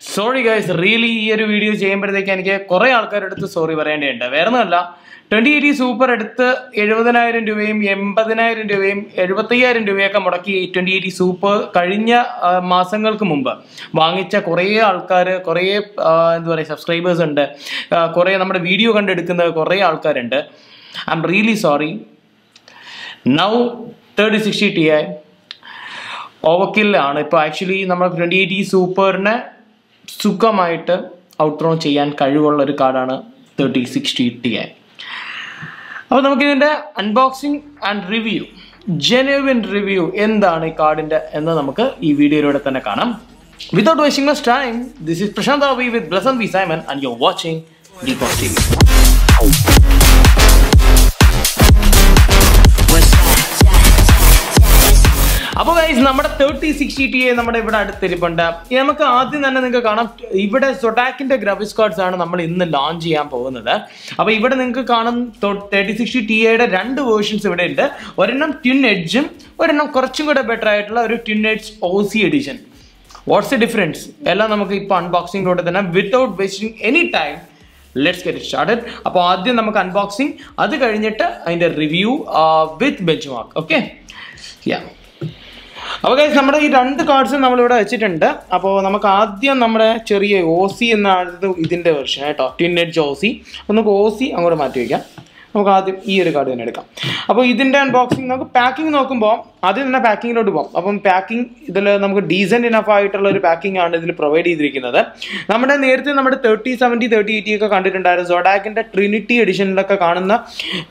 Sorry guys really ഈ ഒരു video ചെയ്യുമ്പോഴത്തേക്ക് എനിക്ക് കുറേ അടുത്ത് സോറി പറയേണ്ടതുണ്ട്. വേറെ ഒന്നുമല്ല ട്വന്റി എയ്റ്റി സൂപ്പർ എടുത്ത് എഴുപതിനായിരം രൂപയും എൺപതിനായിരം രൂപയും എഴുപത്തയ്യായിരം രൂപയൊക്കെ മുടക്കി ട്വന്റി എയ്റ്റി സൂപ്പർ കഴിഞ്ഞ മാസങ്ങൾക്ക് മുമ്പ് വാങ്ങിച്ച കുറേ ആൾക്കാർ കുറേ എന്താ പറയുക സബ്സ്ക്രൈബേഴ്സ് ഉണ്ട്. കുറേ നമ്മുടെ വീഡിയോ കണ്ടെടുക്കുന്ന കുറേ ആൾക്കാരുണ്ട്. I'm really sorry now thirty sixty T I ഓവർക്കില്ലാണ് ഇപ്പോൾ ആക്ച്വലി നമ്മൾ ട്വന്റി എയ്റ്റി സൂപ്പറിനെ സുഖമായിട്ട് ഔട്ട്റോ ചെയ്യാൻ കഴിവുള്ള ഒരു കാർഡാണ് തേർട്ടി സിക്സ്റ്റി ടി ഐ അപ്പോൾ നമുക്കിതിന്റെ unboxing and review genuine review എന്താണ് ഈ കാർഡിന്റെ എന്ന് നമുക്ക് ഈ വീഡിയോയിലൂടെ തന്നെ കാണാം. മസ് time this is Prashanth V with Blessen V Simon and you watching Deepak T അപ്പോൾ ഗൈസ് നമ്മുടെ തേർട്ടി സിക്സ്റ്റി ടി എ നമ്മുടെ ഇവിടെ അടുത്തിരിപ്പുണ്ട്. നമുക്ക് ആദ്യം തന്നെ നിങ്ങൾക്ക് കാണാം ഇവിടെ സൊഡാക്കിന്റെ ഗ്രാഫിക്സ് കാർഡ്സ് ആണ് നമ്മൾ ഇന്ന് ലോഞ്ച് ചെയ്യാൻ പോകുന്നത്. അപ്പോൾ ഇവിടെ നിങ്ങൾക്ക് കാണാം തേർട്ടി സിക്സ്റ്റി ടി എയുടെ രണ്ട് വേർഷൻസ് ഇവിടെ ഉണ്ട്. ഒരെണ്ണം ട്വിൻ എഡ്ജും ഒരെണ്ണം കുറച്ചും കൂടെ ബെറ്റർ ആയിട്ടുള്ള ഒരു twin edge O C edition what's the difference എല്ലാം നമുക്ക് ഇപ്പോൾ അൺബോക്സിംഗിലൂടെ തന്നെ without wasting any time let's get started അപ്പോൾ ആദ്യം നമുക്ക് അൺബോക്സിംഗ് അത് കഴിഞ്ഞിട്ട് അതിന്റെ review with benchmark okay yeah അപ്പോൾ ഗൈസ് നമ്മുടെ ഈ രണ്ട് കാർഡ്സും നമ്മളിവിടെ വെച്ചിട്ടുണ്ട്. അപ്പോൾ നമുക്ക് ആദ്യം നമ്മുടെ ചെറിയ ഓ സി എന്നാണ് ഇതിന്റെ വെർഷൻ കേട്ടോ. ട്വിൻ എഡ്ജ് ഓ സി അപ്പോൾ നമുക്ക് ഓ സി അങ്ങോട്ട് മാറ്റി വയ്ക്കാം. നമുക്ക് ആദ്യം ഈ ഒരു കാർഡ് തന്നെ എടുക്കാം. അപ്പോൾ ഇതിന്റെ അൺബോക്സിങ് നമുക്ക് പാക്കിംഗ് നോക്കുമ്പോൾ ആദ്യം തന്നെ പാക്കിങ്ങിലോട്ട് പോകാം അപ്പം പാക്കിംഗ് ഇതിൽ നമുക്ക് ഡീസന്റ് ഇനഫ് ആയിട്ടുള്ള ഒരു പാക്കിംഗ് ആണ് ഇതിൽ പ്രൊവൈഡ് ചെയ്തിരിക്കുന്നത്. നമ്മുടെ നേരത്തെ നമ്മുടെ തേർട്ടി സെവന്റി തേർട്ടി എയ്റ്റി ഒക്കെ കണ്ടിട്ടുണ്ടായിരുന്നു. സോഡാക്കിന്റെ ട്രിനിറ്റി എഡിഷനിലൊക്കെ കാണുന്ന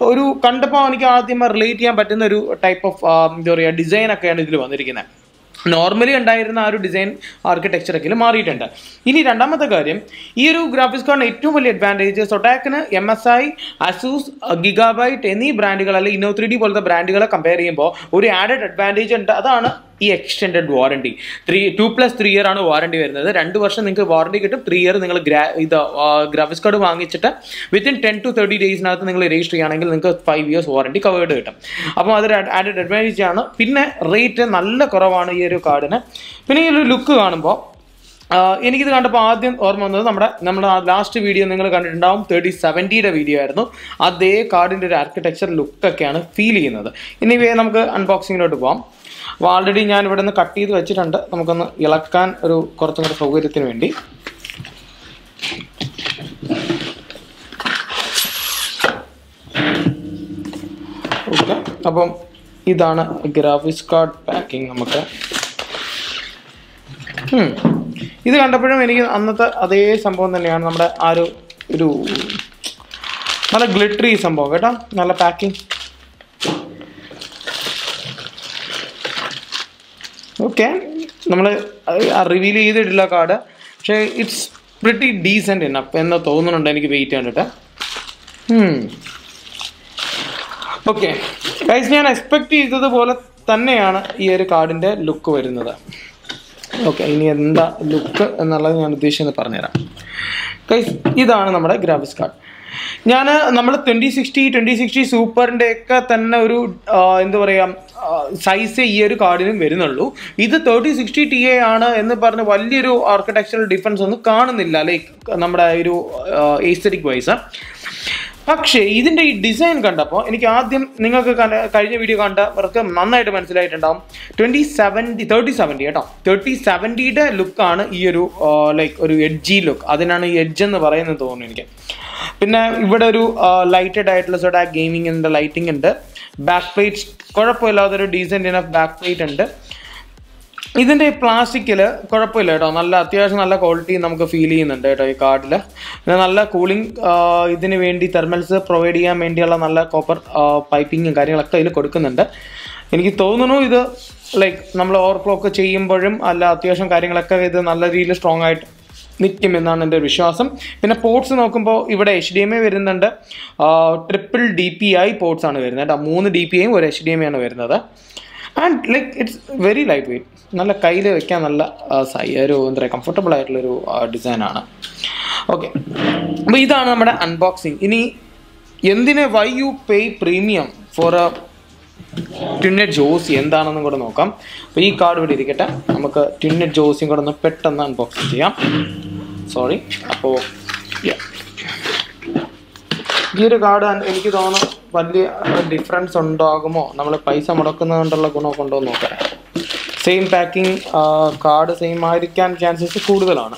ഒരു കണ്ടപ്പോൾ എനിക്ക് ആദ്യം റിലേറ്റ് ചെയ്യാൻ പറ്റുന്ന ഒരു ടൈപ്പ് ഓഫ് എന്താ പറയുക ഡിസൈൻ ഒക്കെയാണ് ഇതിൽ വന്നിരിക്കുന്നത്. നോർമലി ഉണ്ടായിരുന്ന ആ ഒരു ഡിസൈൻ ആർക്കിടെക്ചറൊക്കെ മാറിയിട്ടുണ്ട്. ഇനി രണ്ടാമത്തെ കാര്യം ഈ ഒരു ഗ്രാഫിക്സ് കാർഡിന് ഏറ്റവും വലിയ advantage സൊട്ടാക്കിന് M S I Asus Gigabyte എന്നീ ബ്രാൻഡുകൾ അല്ലെങ്കിൽ ഇന്നോ ത്രീ ഡി പോലത്തെ ബ്രാൻഡുകളെ കമ്പയർ ചെയ്യുമ്പോൾ ഒരു ആഡഡ് അഡ്വാന്റേജ് ഉണ്ട്. അതാണ് ഈ extend warranty three two plus three year ആണ് വാറണ്ടി വരുന്നത്. രണ്ട് വർഷം നിങ്ങൾക്ക് വാറണ്ടി കിട്ടും. ത്രീ ഇയർ നിങ്ങൾ ഗ്രാ ഇത് ഗ്രാഫിക്സ് കാർഡ് വാങ്ങിച്ചിട്ട് വിത്തിൻ ടെൻ ടു തേർട്ടി ഡേയ്സിനകത്ത് നിങ്ങൾ രജിസ്റ്റർ ചെയ്യുകയാണെങ്കിൽ നിങ്ങൾക്ക് ഫൈവ് ഇയേഴ്സ് വാറണ്ടി കവേർഡ് കിട്ടും. അപ്പോൾ അതൊരു ആഡഡ് അഡ്വാന്റേജ് ആണ്. പിന്നെ റേറ്റ് നല്ല കുറവാണ് ഈ ഒരു കാർഡിന് പിന്നെ ഈ ഒരു ലുക്ക് കാണുമ്പോൾ എനിക്കിത് കണ്ടപ്പോൾ ആദ്യം ഓർമ്മ വന്നത് നമ്മുടെ നമ്മുടെ ലാസ്റ്റ് വീഡിയോ നിങ്ങൾ കണ്ടിട്ടുണ്ടാവും. തേർട്ടി സെവന്റിയുടെ വീഡിയോ ആയിരുന്നു. അതേ കാർഡിന്റെ ഒരു ആർക്കിടെക്ചർ ലുക്കൊക്കെയാണ് ഫീൽ ചെയ്യുന്നത്. ഇനി നമുക്ക് അൺബോക്സിങ്ങിലോട്ട് പോകാം അപ്പോൾ ആൾറെഡി ഞാൻ ഇവിടെ നിന്ന് കട്ട് ചെയ്ത് വെച്ചിട്ടുണ്ട്. നമുക്കൊന്ന് ഇളക്കാൻ ഒരു കുറച്ചും കൂടെ സൗകര്യത്തിന് വേണ്ടി. ഓക്കെ അപ്പം ഇതാണ് ഗ്രാഫിക്സ് കാർഡ് പാക്കിംഗ് നമുക്ക്. ഇത് കണ്ടപ്പോഴും എനിക്ക് അന്നത്തെ അതേ സംഭവം തന്നെയാണ് നമ്മുടെ ആ ഒരു ഒരു നല്ല ഗ്ലിറ്ററി സംഭവം കേട്ടോ? നല്ല പാക്കിംഗ് ഓക്കെ നമ്മൾ റിവീൽ ചെയ്തിട്ടില്ല കാർഡ് പക്ഷേ ഇറ്റ്സ് പ്രിറ്റി ഡീസെന്റ് ഇനഫ് എന്ന് തോന്നുന്നുണ്ട് എനിക്ക് വെയിറ്റ് കണ്ടിട്ട് ഓക്കെ ഞാൻ എക്സ്പെക്ട് ചെയ്തതുപോലെ തന്നെയാണ് ഈ ഒരു കാർഡിന്റെ ലുക്ക് വരുന്നത്. ഓക്കെ ഇനി എന്താ ലുക്ക് എന്നുള്ളത് ഞാൻ ഉദ്ദേശിച്ചത് പറഞ്ഞുതരാം. കൈസ് ഇതാണ് നമ്മുടെ ഗ്രാഫിക്സ് കാർഡ് ഞാൻ നമ്മൾ ട്വന്റി സിക്സ്റ്റി ട്വന്റി സിക്സ്റ്റി സൂപ്പറിന്റെ ഒക്കെ തന്നെ ഒരു എന്താ പറയുക സൈസ് ഈ ഒരു കാർഡിനും വരുന്നുള്ളൂ. ഇത് തേർട്ടി സിക്സ്റ്റി ടി എ ആണ് എന്ന് പറഞ്ഞ് വലിയൊരു ആർക്കിടെക്ചറൽ ഡിഫറൻസ് ഒന്നും കാണുന്നില്ല. ലൈക്ക് നമ്മുടെ ഒരു ഏസ്തറ്റിക് വൈസ് പക്ഷേ ഇതിന്റെ ഈ ഡിസൈൻ കണ്ടപ്പോൾ എനിക്ക് ആദ്യം നിങ്ങൾക്ക് കഴിഞ്ഞ വീഡിയോ കണ്ടവർക്ക് നന്നായിട്ട് മനസ്സിലായിട്ടുണ്ടാവും. ട്വന്റി സെവന്റി തേർട്ടി സെവന്റി കേട്ടോ. തേർട്ടി സെവന്റിയുടെ ലുക്കാണ് ഈ ഒരു ലൈക്ക് ഒരു എഡ്ജി ലുക്ക് അതിനാണ് ഈ എഡ്ജ് എന്ന് പറയുന്നത് തോന്നുന്നു എനിക്ക്. പിന്നെ ഇവിടെ ഒരു ലൈറ്റഡ് ആയിട്ടുള്ള സോഡ ഗെയിമിംഗ് ഉണ്ട് ലൈറ്റിംഗ് ഉണ്ട്. ബാക്ക് പ്ലേറ്റ് കുഴപ്പമില്ലാത്തൊരു ഡീസന്റ് ഇനഫ് ബാക്ക് പ്ലേറ്റ് ഉണ്ട്. ഇതിന്റെ പ്ലാസ്റ്റിക്കിൽ കുഴപ്പമില്ല കേട്ടോ. നല്ല അത്യാവശ്യം നല്ല ക്വാളിറ്റി നമുക്ക് ഫീൽ ചെയ്യുന്നുണ്ട് കേട്ടോ ഈ കാർഡിൽ പിന്നെ നല്ല കൂളിംഗ് ഇതിന് വേണ്ടി തെർമൽസ് പ്രൊവൈഡ് ചെയ്യാൻ വേണ്ടിയുള്ള നല്ല കോപ്പർ പൈപ്പിങ്ങും കാര്യങ്ങളൊക്കെ ഇതിൽ കൊടുക്കുന്നുണ്ട്. എനിക്ക് തോന്നുന്നു ഇത് ലൈക്ക് നമ്മൾ ഓവർക്ലോക്ക് ചെയ്യുമ്പോഴും അല്ല അത്യാവശ്യം കാര്യങ്ങളൊക്കെ ഇത് നല്ല രീതിയിൽ സ്ട്രോങ് ആയിട്ട് നിൽക്കും എന്നാണ് എന്റെ ഒരു വിശ്വാസം. പിന്നെ പോർട്സ് നോക്കുമ്പോൾ ഇവിടെ എച്ച് ഡി എം ഐ വരുന്നുണ്ട്. Triple D P I ports ആണ് വരുന്നത് കേട്ടോ. മൂന്ന് ഡി പി ഐയും ഒരു എച്ച് ഡി എം ഐ ആണ് വരുന്നത്. And like it's very light weight നല്ല കയ്യിൽ വെക്കാൻ നല്ല ഒരു എന്താ പറയുക കംഫർട്ടബിൾ ആയിട്ടുള്ളൊരു ഡിസൈനാണ് ഓക്കെ അപ്പോൾ ഇതാണ് നമ്മുടെ അൺബോക്സിങ് ഇനി എന്തിനെ why you pay premium for a ട്വിന്നറ്റ് Josy എന്താണെന്നും കൂടെ നോക്കാം. അപ്പോൾ ഈ കാർഡ് ഇവിടെ ഇരിക്കട്ടെ. നമുക്ക് ട്വിന്നറ്റ് ജോസിയും കൂടെ ഒന്ന് പെട്ടെന്ന് അൺബോക്സ് ചെയ്യാം. സോറി അപ്പോൾ ഈ ഒരു കാർഡ് എനിക്ക് തോന്നുന്നു വലിയ ഡിഫറൻസ് ഉണ്ടാകുമോ? നമ്മൾ പൈസ മുടക്കുന്നത് കൊണ്ടുള്ള ഗുണമൊക്കെ ഉണ്ടോ നോക്കാം. സെയിം പാക്കിംഗ് കാർഡ് സെയിം ആയിരിക്കാൻ ചാൻസസ് കൂടുതലാണ്.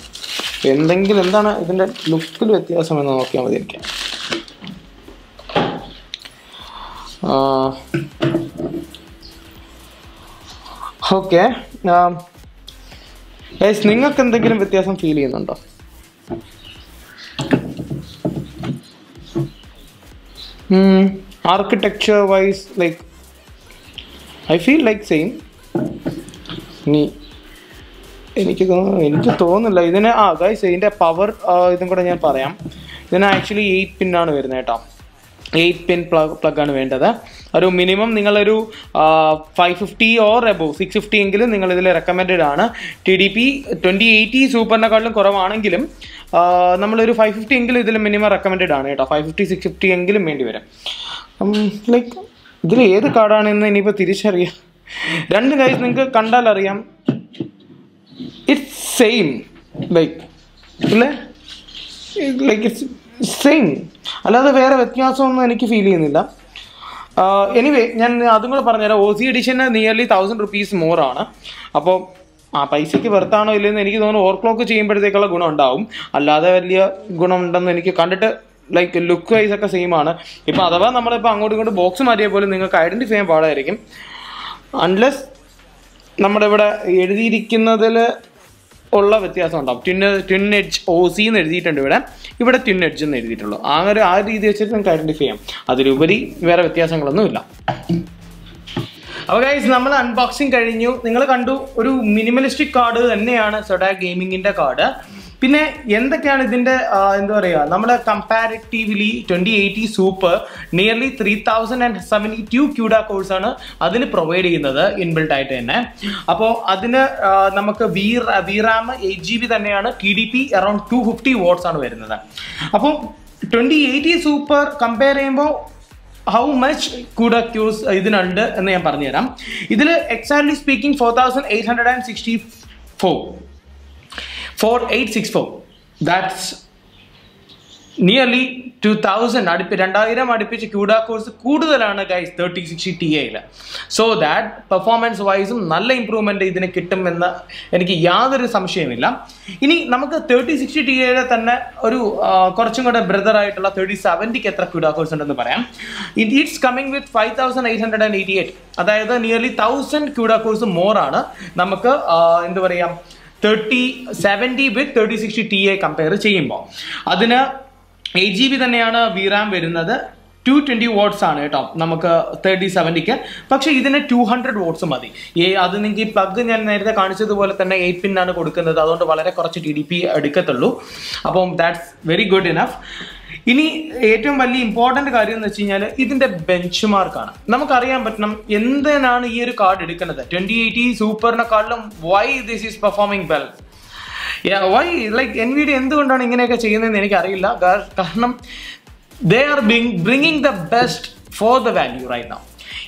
എന്തെങ്കിലും എന്താണ് ഇതിന്റെ ലുക്കിൽ വ്യത്യാസം എന്ന് നോക്കിയാൽ മതി എനിക്ക്. ഓക്കെ നിങ്ങൾക്ക് എന്തെങ്കിലും വ്യത്യാസം ഫീൽ ചെയ്യുന്നുണ്ടോ? Architecture wise like I feel like same ഇനി എനിക്ക് എനിക്ക് തോന്നുന്നില്ല. ഇതിന് ആ ഗൈസ് ഇതിന്റെ പവർ ഇതും കൂടെ ഞാൻ പറയാം. ഇതിന് ആക്ച്വലി എയ്റ്റ് പിൻ ആണ് വരുന്നത് കേട്ടോ. എയ്റ്റ് പിൻ പ്ലഗ് പ്ലഗാണ് വേണ്ടത്. ഒരു മിനിമം നിങ്ങളൊരു five fifty or above six fifty എങ്കിലും നിങ്ങൾ ഇതിൽ റെക്കമെൻഡഡ് ആണ്. T D P twenty eighty സൂപ്പറിനെക്കാളും കുറവാണെങ്കിലും നമ്മളൊരു ഫൈവ് ഫിഫ്റ്റി എങ്കിലും ഇതിൽ മിനിമം റെക്കമെൻഡഡ് ആണ് കേട്ടോ. ഫൈവ് ഫിഫ്റ്റി സിക്സ് ഫിഫ്റ്റി എങ്കിലും വേണ്ടി വരും. ലൈക്ക് ഇതിൽ ഏത് കാർഡാണെന്ന് ഇനിയിപ്പോൾ തിരിച്ചറിയാം. രണ്ട് കാര്യം നിങ്ങൾക്ക് കണ്ടാൽ അറിയാം ഇറ്റ്സ് സെയിം ലൈക്ക് ഇല്ലേ? ലൈക്ക് ഇറ്റ്സ് സെയിം അല്ലാതെ വേറെ വ്യത്യാസമൊന്നും എനിക്ക് ഫീൽ ചെയ്യുന്നില്ല. എനിവേ ഞാൻ അതും കൂടെ പറഞ്ഞുതരാം. ഒ സി എഡിഷന് നിയർലി തൗസൻഡ് റുപ്പീസ് മോർ ആണ്. അപ്പോൾ ആ പൈസയ്ക്ക് വെറുത്താണോ ഇല്ലെന്ന് എനിക്ക് തോന്നുന്നു. ഓവർക്ലോക്ക് ചെയ്യുമ്പോഴത്തേക്കുള്ള ഗുണം ഉണ്ടാവും. അല്ലാതെ വലിയ ഗുണമുണ്ടെന്ന് എനിക്ക് കണ്ടിട്ട് ലൈക്ക് ലുക്ക് വൈസ് ഒക്കെ സെയിം ആണ്. ഇപ്പം അഥവാ നമ്മളിപ്പോൾ അങ്ങോട്ടും ഇങ്ങോട്ട് ബോക്സ് മാറ്റിയ പോലും നിങ്ങൾക്ക് ഐഡന്റിഫൈ ചെയ്യാൻ പാടായിരിക്കും. അൺലെസ് നമ്മുടെ ഇവിടെ എഴുതിയിരിക്കുന്നതിൽ ഉള്ള വ്യത്യാസം ഉണ്ടാവും. Twin twin edge O C എന്ന് എഴുതിയിട്ടുണ്ട് ഇവിടെ. ഇവിടെ ട്വിൻ എഡ്ജ് എന്ന് എഴുതിയിട്ടുള്ളൂ. ആ ഒരു ആ രീതി വെച്ചിട്ട് നമുക്ക് ഐഡന്റിഫൈ ചെയ്യാം. അതിലുപരി വേറെ വ്യത്യാസങ്ങളൊന്നുമില്ല അപ്പോൾ ഗൈസ് നമ്മൾ അൺബോക്സിങ് കഴിഞ്ഞു. നിങ്ങൾ കണ്ടു ഒരു മിനിമലിസ്റ്റിക് കാർഡ് തന്നെയാണ് സൊഡാ ഗെയിമിങ്ങിന്റെ കാർഡ് പിന്നെ എന്തൊക്കെയാണ് ഇതിന്റെ എന്താ പറയുക നമ്മുടെ comparatively twenty eighty super nearly three thousand and seventy two CUDA ആണ് അതിന് പ്രൊവൈഡ് ചെയ്യുന്നത് ഇൻബിൽട്ട് ആയിട്ട് തന്നെ. അപ്പോൾ അതിന് നമുക്ക് V V RAM eight G B തന്നെയാണ് T D P around two fifty watts ആണ് വരുന്നത്. അപ്പോൾ ട്വന്റി എയ്റ്റി സൂപ്പർ കമ്പയർ ചെയ്യുമ്പോൾ ഹൗ മച്ച് കൂട ക്യൂസ് ഇതിനുണ്ട് എന്ന് ഞാൻ പറഞ്ഞുതരാം. ഇതിൽ exactly speaking four thousand eight hundred and sixty four four eight six four that's nearly two thousand അടുപ്പി രണ്ടായിരം അടുപ്പിച്ച് ക്യൂഡ കോഴ്സ് കൂടുതലാണ് ഗൈസ് തേർട്ടി സിക്സ്റ്റി ടി എയിൽ സോ ദാറ്റ് പെർഫോമൻസ് വൈസും നല്ല ഇമ്പ്രൂവ്മെന്റ് ഇതിന് കിട്ടുമെന്ന് എനിക്ക് യാതൊരു സംശയമില്ല ഇനി നമുക്ക് തേർട്ടി സിക്സ്റ്റി ടി എയുടെ തന്നെ ഒരു കുറച്ചും കൂടെ ബ്രദർ ആയിട്ടുള്ള തേർട്ടി സെവന്റിക്ക് എത്ര ക്യൂഡ കോഴ്സ് ഉണ്ടെന്ന് പറയാം. It it's coming with five thousand eight hundred and eighty eight അതായത് നിയർലി തൗസൻഡ് ക്യൂഡ കോഴ്സ് മോറാണ് നമുക്ക് എന്താ പറയാ? Thirty seventy with thirty sixty T A compare ചെയ്യുമ്പോൾ. അതിന് എയ്റ്റ് ജി ബി തന്നെയാണ് വിറാം വരുന്നത്. ടു ട്വന്റി വോട്ട്സ് ആണ് കേട്ടോ. നമുക്ക് തേർട്ടി സെവന്റിക്ക് പക്ഷേ ഇതിന് ടു ഹൺഡ്രഡ് വോട്ട്സ് മതി. ഏ അത് നിങ്ങൾക്ക് ഈ പ്ലഗ് ഞാൻ നേരത്തെ കാണിച്ചതുപോലെ തന്നെ എയ്റ്റ് പിൻ ആണ് കൊടുക്കുന്നത്. അതുകൊണ്ട് വളരെ കുറച്ച് ടി ഡി പി എടുക്കത്തുള്ളൂ. അപ്പം ദാറ്റ്സ് വെരി ഗുഡ് ഇനഫ് ഇനി ഏറ്റവും വലിയ ഇമ്പോർട്ടന്റ് കാര്യം എന്ന് വെച്ച് കഴിഞ്ഞാൽ ഇതിന്റെ ബെഞ്ച് മാർക്കാണ് നമുക്കറിയാൻ പറ്റണം എന്തിനാണ് ഈ ഒരു കാർഡ് എടുക്കുന്നത്? Twenty eighty സൂപ്പറിനെക്കാളിലും why this is performing well why like N V D എന്തുകൊണ്ടാണ് ഇങ്ങനെയൊക്കെ ചെയ്യുന്നതെന്ന് എനിക്കറിയില്ല. കാരണം they are being bringing the best for the value right now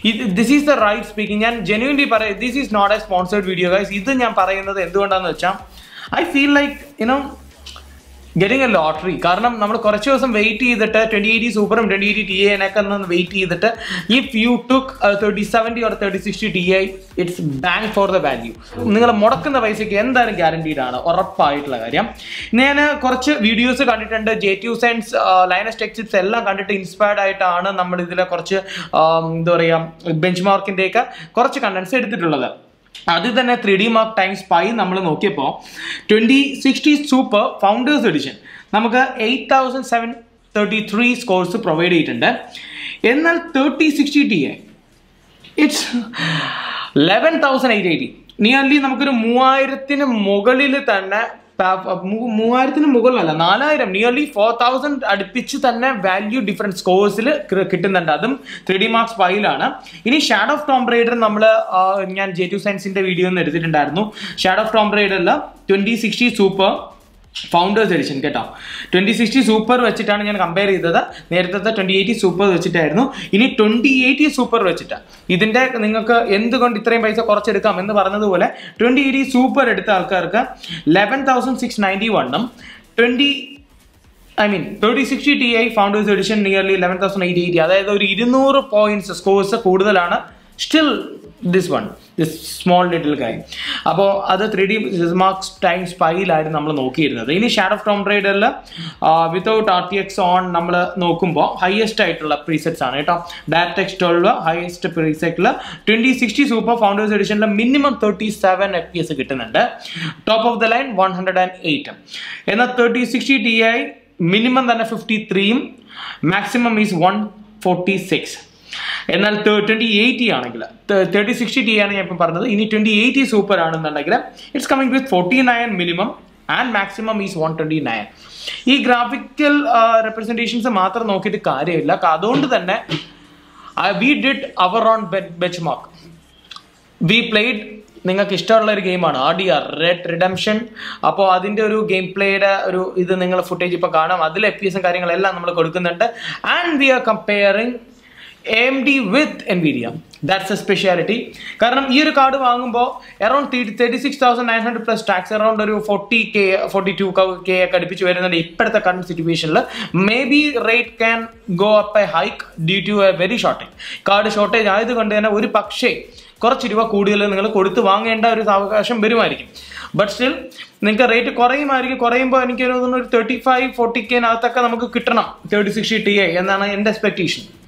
ഇത് this is the right speaking ഞാൻ ജെന്യൂൻലി പറയാം this is not a sponsored video guys ഇത് ഞാൻ പറയുന്നത് എന്തുകൊണ്ടാണെന്ന് വെച്ചാൽ I feel like you know getting a lottery കാരണം നമ്മൾ കുറച്ച് ദിവസം വെയിറ്റ് ചെയ്തിട്ട് twenty eighty സൂപ്പറും twenty eighty T എനൊക്കെ ഒന്ന് വെയിറ്റ് ചെയ്തിട്ട് if you took thirty seventy or thirty sixty T I it's bang for the value നിങ്ങൾ മുടക്കുന്ന പൈസയ്ക്ക് എന്തായാലും ഗ്യാരണ്ടീഡ് ആണ്. ഉറപ്പായിട്ടുള്ള കാര്യം. ഞാൻ കുറച്ച് വീഡിയോസ് കണ്ടിട്ടുണ്ട്. Jayz two cents Linus tech tips എല്ലാം കണ്ടിട്ട് ഇൻസ്പയർഡ് ആയിട്ടാണ് നമ്മൾ ഇതിലെ കുറച്ച് എന്താ പറയുക ബെഞ്ച് മാർക്കിന്റെയൊക്കെ കുറച്ച് കണ്ടൻസ് എടുത്തിട്ടുള്ളത്. അതിൽ തന്നെ three D mark time spy നമ്മൾ നോക്കിയപ്പോൾ twenty sixty super founders edition നമുക്ക് eight thousand seven thirty three scores provide ചെയ്തിട്ടുണ്ട്. എന്നാൽ thirty sixty T A it's eleven thousand eight eighty nearly നമുക്കൊരു മൂവായിരത്തിന് മുകളിൽ തന്നെ മൂവായിരത്തിന് മുകളിലല്ല നാലായിരം നിയർലി ഫോർ തൗസൻഡ് അടുപ്പിച്ച് തന്നെ വാല്യൂ ഡിഫറൻസ് സ്കോഴ്സിൽ കിട്ടുന്നുണ്ട്. അതും ത്രീ ഡി മാർക്സ് ഫൈവിലാണ് ഇനി ഷാഡ് ഓഫ് ടോം റൈഡർ നമ്മൾ ഞാൻ ജെ ടു സയൻസിന്റെ വീഡിയോ ഒന്ന് എടുത്തിട്ടുണ്ടായിരുന്നു. ഷാഡ് of Tom റൈഡറിൽ twenty sixty super founders edition കേട്ടോ. ട്വന്റി സിക്സ്റ്റി സൂപ്പർ വെച്ചിട്ടാണ് ഞാൻ കമ്പയർ ചെയ്തത്. നേരത്തെ ട്വന്റി എയ്റ്റി സൂപ്പർ വെച്ചിട്ടായിരുന്നു. ഇനി ട്വന്റി എയ്റ്റി സൂപ്പർ വെച്ചിട്ട്. ഇതിന്റെ നിങ്ങൾക്ക് എന്തുകൊണ്ട് ഇത്രയും പൈസ കുറച്ചെടുക്കാം എന്ന് പറഞ്ഞതുപോലെ ട്വന്റി എയ്റ്റി സൂപ്പർ എടുത്ത ആൾക്കാർക്ക് ലെവൻ തൗസൻഡ് സിക്സ് നയന്റി വണ്ണും twenty I mean thirty sixty T I founders edition nearly eleven thousand eighty eighty അതായത് ഒരു ഇരുന്നൂറ് പോയിന്റ്സ് സ്കോഴ്സ് കൂടുതലാണ്. Still this one this small little കൈ അപ്പോൾ അത് ത്രീ ഡി മാർക്സ് ടൈം ഫൈവിലായിരുന്നു നമ്മൾ നോക്കിയിരുന്നത്. ഇനി shadow of Tom റൈഡറിൽ without R T X on നമ്മൾ നോക്കുമ്പോൾ ഹയസ്റ്റ് ആയിട്ടുള്ള പ്രീസെറ്റ്സ് ആണ് കേട്ടോ. ഡയറക്ടെക്സ് ട്വൽവ് ഹയസ്റ്റ് പ്രീസെറ്റിൽ twenty sixty super founders എഡിഷനിൽ minimum thirty seven F P S കിട്ടുന്നുണ്ട്. Top of the line one hundred and eight എന്നാൽ thirty sixty T I minimum തന്നെ fifty ത്രീയും maximum is one forty six എന്നാൽ twenty eighty ആണെങ്കിൽ thirty sixty T ആണ് ഞാൻ ഇപ്പം പറഞ്ഞത്. ഇനി ട്വന്റി എയ്റ്റി സൂപ്പർ ആണെന്നുണ്ടെങ്കിൽ it's coming with forty nine minimum and maximum is one twenty nine ഈ ഗ്രാഫിക്കൽ റെപ്രസെന്റേഷൻസ് മാത്രം നോക്കിയിട്ട് കാര്യമില്ല. അതുകൊണ്ട് തന്നെ we did our own benchmark we played നിങ്ങൾക്ക് ഇഷ്ടമുള്ള ഒരു ഗെയിമാണ് R D R red redemption അപ്പോൾ അതിന്റെ ഒരു ഗെയിം പ്ലേയുടെ ഒരു ഇത് നിങ്ങൾ ഫുട്ടേജ് ഇപ്പോൾ കാണാം. അതിൽ എഫ് പി എസും കാര്യങ്ങളെല്ലാം നമ്മൾ കൊടുക്കുന്നുണ്ട്. And we are comparing M D with Nvidia that's a speciality കാരണം ഈ ഒരു കാർഡ് വാങ്ങുമ്പോൾ around thirty six thousand nine hundred plus tax around ഒരു forty K forty two K ഒക്കെ അടുപ്പിച്ച് വരുന്നുണ്ട് ഇപ്പോഴത്തെ കറണ്ട് സിറ്റുവേഷനിൽ maybe rate can go up a hike due to a very shortage card shortage ആയതുകൊണ്ട് തന്നെ ഒരു പക്ഷേ കുറച്ച് രൂപ കൂടുതൽ നിങ്ങൾ കൊടുത്ത് വാങ്ങേണ്ട ഒരു അവകാശം വരുമായിരിക്കും. ബട്ട് സ്റ്റിൽ നിങ്ങൾക്ക് റേറ്റ് കുറയുമായിരിക്കും. കുറയുമ്പോൾ എനിക്ക് തോന്നുന്നു ഒരു തേർട്ടി ഫൈവ് ഫോർട്ടി കെനകത്തൊക്കെ നമുക്ക് കിട്ടണം. തേർട്ടി സിക്സ്റ്റി ടി ഐ എന്നാണ് എന്റെ എക്സ്പെക്ടേഷൻ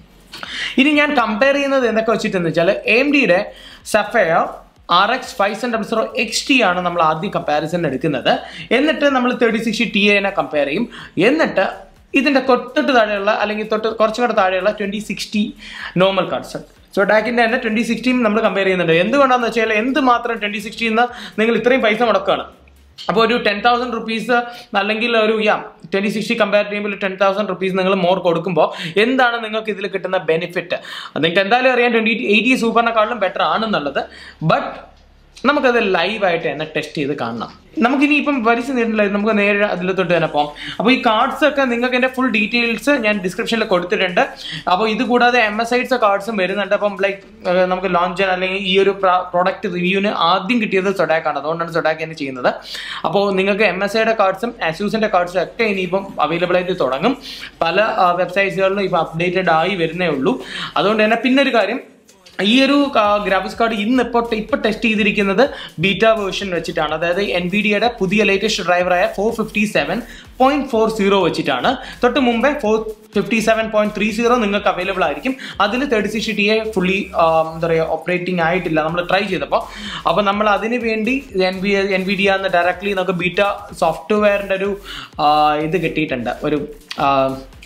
ഇനി ഞാൻ കമ്പയർ ചെയ്യുന്നത് എന്തൊക്കെ വെച്ചിട്ടെന്ന് വെച്ചാൽ എം ഡിയുടെ Sapphire R X five seven double zero X T ആണ് നമ്മൾ ആദ്യം കമ്പാരിസൺ എടുക്കുന്നത്. എന്നിട്ട് നമ്മൾ തേർട്ടി സിക്സ് ടി എനെ കമ്പയർ ചെയ്യും. എന്നിട്ട് ഇതിന്റെ തൊട്ടിട്ട് താഴെയുള്ള അല്ലെങ്കിൽ തൊട്ട് കുറച്ചുകൂടെ താഴെയുള്ള twenty sixty normal cards so ഡാക്കിന്റെ തന്നെ ട്വന്റി സിക്സ്റ്റീൻ നമ്മൾ കമ്പയർ ചെയ്യുന്നുണ്ട്. എന്തുകൊണ്ടാണെന്ന് വെച്ചാൽ എന്ത് മാത്രം ട്വന്റി സിക്സ്റ്റീന്ന് നിങ്ങൾ ഇത്രയും പൈസ മുടക്കുകയാണ് അപ്പോൾ ഒരു ടെൻ തൗസൻഡ് റുപ്പീസ് അല്ലെങ്കിൽ ഒരു യാ ട്വന്റി സിക്സ്റ്റി കമ്പയർ ചെയ്യുമ്പോൾ ടെൻ തൗസൻഡ് റുപ്പീസ് നിങ്ങൾ മോർ കൊടുക്കുമ്പോൾ എന്താണ് നിങ്ങൾക്ക് ഇതിൽ കിട്ടുന്ന ബെനിഫിറ്റ് നിങ്ങൾക്ക് എന്തായാലും അറിയാം ട്വന്റി എയ്റ്റി സൂപ്പറിനെക്കാളും ബെറ്റർ ആണെന്നുള്ളത്. ബട്ട് നമുക്കത് ലൈവായിട്ട് തന്നെ ടെസ്റ്റ് ചെയ്ത് കാണണം. നമുക്കിനി ഇപ്പം വലിച്ച നീട്ടില്ല നമുക്ക് നേരെ അതിൽ തൊട്ട് തന്നെ പോകാം അപ്പോൾ ഈ കാർഡ്സ് ഒക്കെ നിങ്ങൾക്ക് എന്റെ ഫുൾ ഡീറ്റെയിൽസ് ഞാൻ ഡിസ്ക്രിപ്ഷനിൽ കൊടുത്തിട്ടുണ്ട്. അപ്പോൾ ഇത് കൂടാതെ എം എസ് ഐഡ്സ് കാർഡ്സും വരുന്നുണ്ട്. അപ്പം ലൈക്ക് നമുക്ക് ലോഞ്ച് ചെയ്യാൻ അല്ലെങ്കിൽ ഈ ഒരു പ്രോഡക്റ്റ് റിവ്യൂവിന് ആദ്യം കിട്ടിയത് സൊഡാക്കാണ് അതുകൊണ്ടാണ് സൊഡാക്ക് തന്നെ ചെയ്യുന്നത്. അപ്പോൾ നിങ്ങൾക്ക് എം എസ് ഐയുടെ കാർഡ്സും അസ്യൂസിന്റെ കാർഡ്സും ഒക്കെ ഇനിയിപ്പം അവൈലബിൾ ആയിട്ട് തുടങ്ങും. പല വെബ്സൈറ്റ്സുകളിലും ഇപ്പോൾ അപ്ഡേറ്റഡ് ആയി വരുന്നേ ഉള്ളൂ. അതുകൊണ്ട് തന്നെ പിന്നെ ഒരു കാര്യം ഈ ഒരു ഗ്രാഫിക്സ് കാർഡ് ഇന്ന് ഇപ്പോൾ ഇപ്പോൾ ടെസ്റ്റ് ചെയ്തിരിക്കുന്നത് ബീറ്റ വേർഷൻ വെച്ചിട്ടാണ്. അതായത് എൻ വി ഡിയുടെ പുതിയ ലേറ്റസ്റ്റ് ഡ്രൈവറായ four fifty seven point four zero വെച്ചിട്ടാണ്. തൊട്ട് മുമ്പേ four fifty seven point three zero നിങ്ങൾക്ക് അവൈലബിൾ ആയിരിക്കും. അതിൽ thirty six T A fully എന്താ പറയുക ഓപ്പറേറ്റിംഗ് ആയിട്ടില്ല. നമ്മൾ ട്രൈ ചെയ്തപ്പോൾ അപ്പോൾ നമ്മൾ അതിന് വേണ്ടി N V N V D ആന്ന് ഡയറക്ട്ലി നമുക്ക് ബീറ്റ സോഫ്റ്റ്വെയറിന്റെ ഒരു ഇത് കിട്ടിയിട്ടുണ്ട്. ഒരു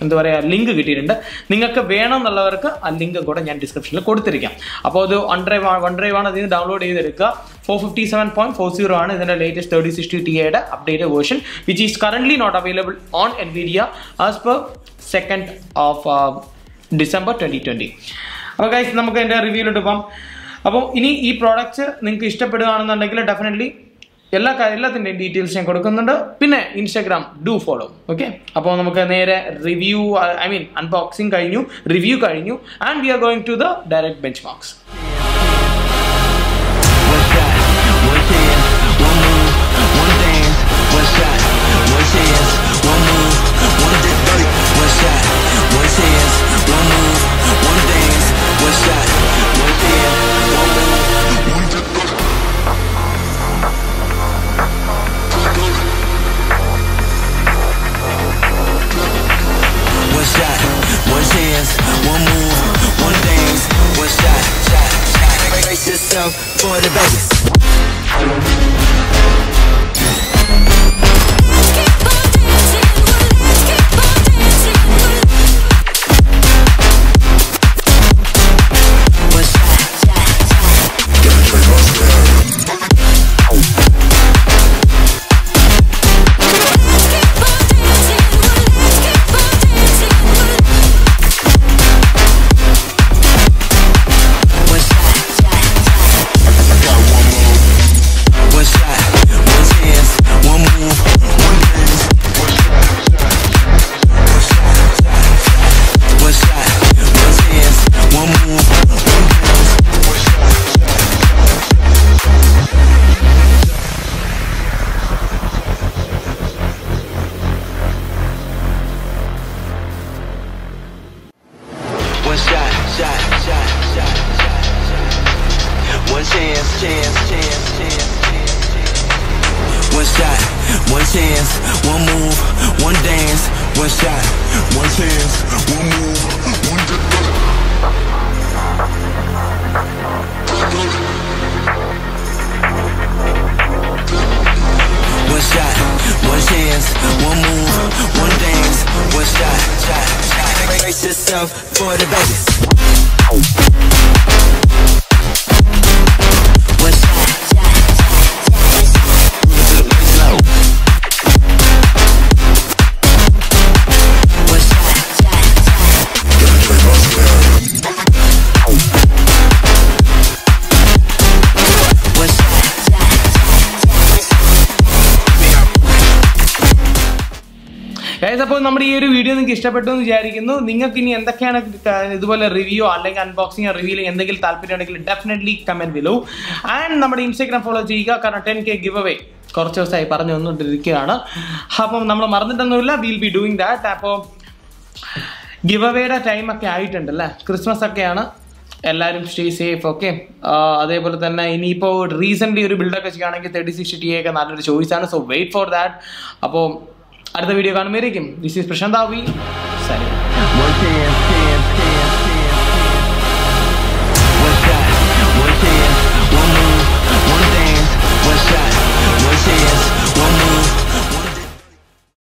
എന്താ പറയുക ലിങ്ക് കിട്ടിയിട്ടുണ്ട്. നിങ്ങൾക്ക് വേണമെന്നുള്ളവർക്ക് ആ ലിങ്ക് കൂടെ ഞാൻ ഡിസ്ക്രിപ്ഷനിൽ കൊടുത്തിരിക്കാം. അപ്പോൾ അത് വൺ ഡ്രൈവ് വൺ ഡ്രൈവ് ആണ് ഇതിന് ഡൗൺലോഡ് ചെയ്തെടുക്കുക. Four fifty seven point four zero ആണ് ഇതിന്റെ ലേറ്റസ്റ്റ് തേർട്ടി സിക്സ്റ്റി ടി എയുടെ updated version which is currently not available on Nvidia as per second of December twenty twenty അപ്പോൾ guys നമുക്ക് എന്റെ റിവ്യൂലോട്ട് പോകാം അപ്പോൾ ഇനി ഈ പ്രോഡക്റ്റ്സ് നിങ്ങൾക്ക് ഇഷ്ടപ്പെടുകയാണെന്നുണ്ടെങ്കിൽ ഡെഫിനറ്റ്ലി എല്ലാ എല്ലാത്തിന്റെയും ഡീറ്റെയിൽസ് ഞാൻ കൊടുക്കുന്നുണ്ട്. പിന്നെ ഇൻസ്റ്റാഗ്രാം ഡു ഫോളോ ഓക്കെ അപ്പോൾ നമുക്ക് നേരെ റിവ്യൂ ഐ മീൻ അൺബോക്സിങ് കഴിഞ്ഞു റിവ്യൂ കഴിഞ്ഞു and we are going to the direct benchmarks One shot, one chance, one move, one. One shot. Brace yourself for the Vegas. chance, one move, one dance, one shot, one chance, one move, one dance. One shot, one chance, one move, one dance, one shot, shot, shot. Brace yourself for the bass. അപ്പോൾ നമ്മുടെ ഈ ഒരു video നിങ്ങൾക്ക് ഇഷ്ടപ്പെട്ടു എന്ന് വിചാരിക്കുന്നു. നിങ്ങൾക്ക് ഇനി എന്തൊക്കെയാണ് ഇതുപോലെ റിവ്യൂ അല്ലെങ്കിൽ അൺബോക്സിംഗ് റിവ്യൂ എന്തെങ്കിലും താല്പര്യം ഉണ്ടെങ്കിൽ ഡെഫിനറ്റ്ലി കമന്റ് വിലോ ആൻഡ് നമ്മുടെ ഇൻസ്റ്റാഗ്രാം ഫോളോ ചെയ്യുക. കാരണം ടെൻ കെ ഗിവ് അവേ കുറച്ച് ദിവസമായി പറഞ്ഞു വന്നുകൊണ്ടിരിക്കുകയാണ്. അപ്പം നമ്മൾ മറന്നിട്ടൊന്നുമില്ല. വിൽ ബി ഡൂയിങ് ദാറ്റ് അപ്പോൾ ഗിവ് അവേയുടെ ടൈമൊക്കെ ഒക്കെ ആയിട്ടുണ്ട് അല്ലേ ക്രിസ്മസ് ഒക്കെയാണ്. എല്ലാവരും സ്റ്റേ സേഫ് ഓക്കെ അതേപോലെ തന്നെ ഇനിയിപ്പോൾ റീസെന്റ്ലി ഒരു ബിൽഡൊക്കെ ചെയ്യുകയാണെങ്കിൽ തേർട്ടി സിക്സ്റ്റി ടി ഒക്കെ നല്ലൊരു ചോയ്സാണ് സോ വെയിറ്റ് ഫോർ ദാറ്റ് അപ്പോൾ അടുത്ത വീഡിയോ കാണുമ്പോഴേക്കും ദിസ് ഈസ് പ്രശാന്ത് ആവി